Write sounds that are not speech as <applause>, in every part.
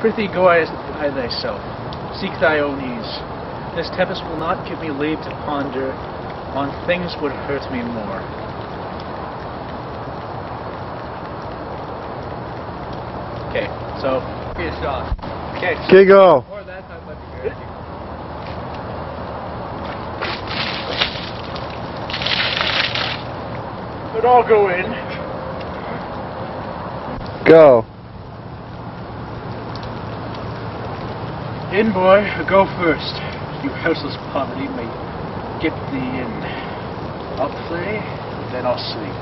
Prithee, go I thyself. Seek thy own ease. This tempest will not give me leave to ponder on things would hurt me more. Okay, so Be a shot. okay. Okay, go. Or that time might be great. But I'll go in. Go. In, boy, go first. You houseless poverty may get thee in. I'll play, then I'll sleep.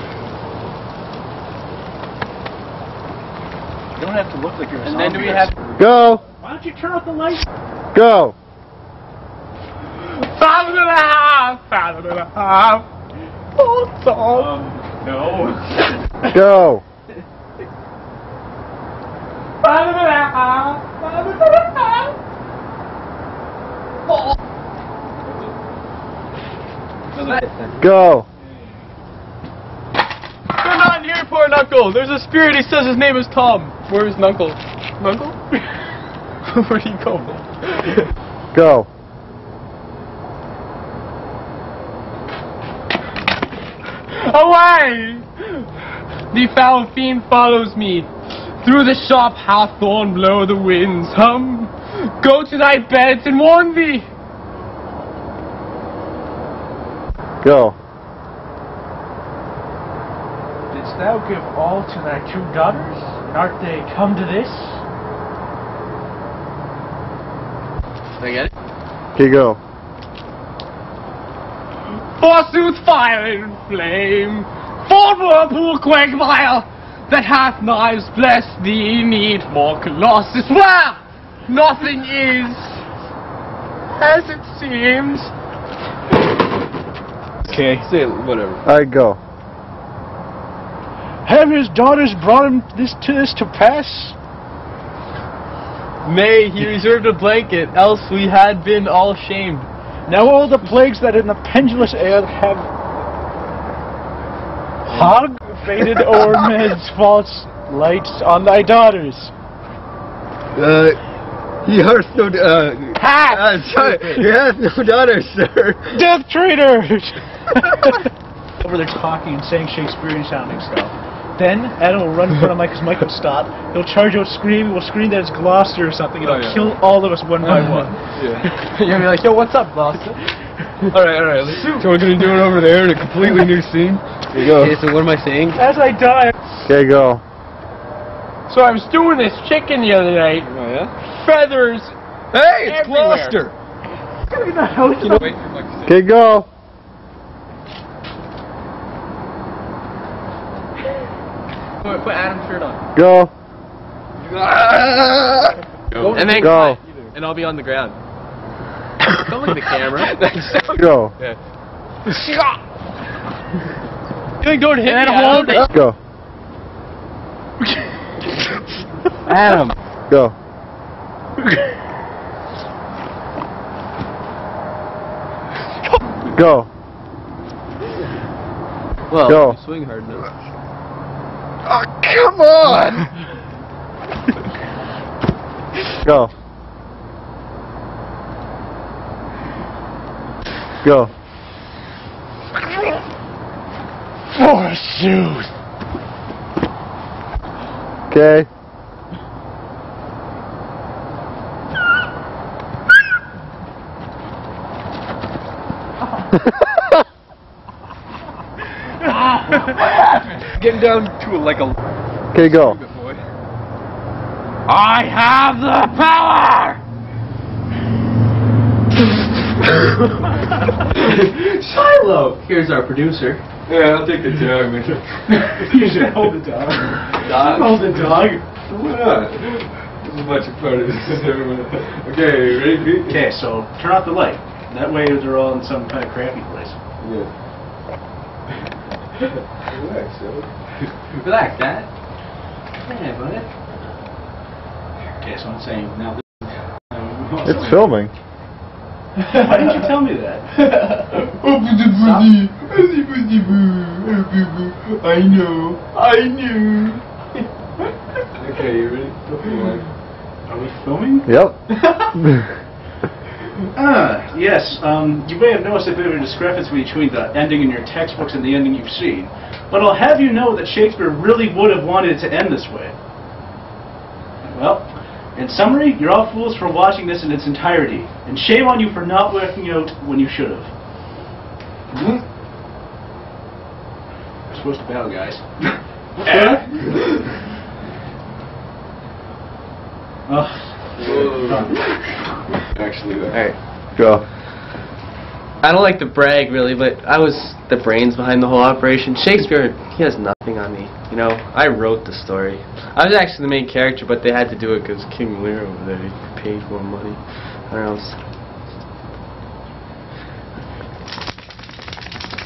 You don't have to look like you're a And then do we have Go. Why don't you turn off the lights? Go. five and a half, five and a half. Oh, Tom. no. Go. Five and a half, five and a half. Oh. Go. They're not here, poor nuncle. There's a spirit. He says his name is Tom. Where's Knuckle? Knuckle? <laughs> Where'd he go? Go. Away! The foul fiend follows me. Through the sharp hawthorn blow the winds. Hum, go to thy beds and warn thee. Go. Didst thou give all to thy two daughters? And art they come to this? I get it. Okay, go. Forsooth fire and flame, for whirlpool quagmire, that hath knives blessed thee, need more colossus, where nothing is as it seems. Okay. Say whatever. I go. Have his daughters brought him this to this to pass? Nay, he reserved a blanket, else we had been all shamed. Now all the plagues that in the pendulous air have hog faded <laughs> o'er men's false lights on thy daughters. Uh, he has no, uh, Ha! uh, sorry, he has no daughters, sir. Death traitors! <laughs> <laughs> Over there talking and saying Shakespearean sounding stuff. Then Adam will run in front of Mike because Mike will stop. He'll charge out screaming. We'll scream that it's Gloucester or something. and Oh, It'll yeah. kill all of us one by <laughs> one. Yeah. <laughs> You're gonna be like, yo, what's up, boss? alright, alright. So we're gonna do it over there in a completely new scene. Here you go. Okay, so what am I saying? As I die, Okay, go. So I was doing this chicken the other night. Oh, yeah? Feathers. Hey, it's Gloucester. in the house. You know, wait for Mike to say. Okay, go. Put, put Adam's shirt on. Go. Go. And then Go. and I'll be on the ground. <coughs> Don't look at the camera. <laughs> Go. yeah. <laughs> Don't don't hit And me, hold <laughs> Adam. Go. Adam. Go. Go. Well, Go. you swing hard enough. Oh, come on! Go. Go. Four shoes. Okay. <laughs> <laughs> Getting down to like a Okay, go. boy. I have the power. <laughs> Shiloh. Here's our producer. Yeah, I'll take the dog, man. <laughs> You should hold the dog. Dog. Hold the dog. Why not? There's a bunch of photos. everyone. okay, ready, Pete? Okay, so turn off the light. That way they're all in some kind of crappy place. Yeah. Relax, yo. Relax, Dad. Yeah, buddy. Guess so I'm saying now. It's filming. <laughs> Why didn't you tell me that? <laughs> I know. I knew. okay, you ready? Open your. Are we filming? Yep. <laughs> Ah, yes. Um, you may have noticed a bit of a discrepancy between the ending in your textbooks and the ending you've seen. But I'll have you know that Shakespeare really would have wanted it to end this way. Well, in summary, you're all fools for watching this in its entirety, and shame on you for not working out when you should have. We're supposed to battle, guys. <laughs> <laughs> Ugh. Actually, that. Alright. Go. I don't like to brag really, but I was the brains behind the whole operation. Shakespeare, he has nothing on me. You know, I wrote the story. I was actually the main character, but they had to do it because King Lear over there, he paid more money. Or else.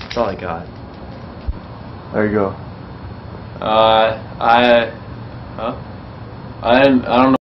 That's all I got. There you go. Uh, I, huh? I, I don't know.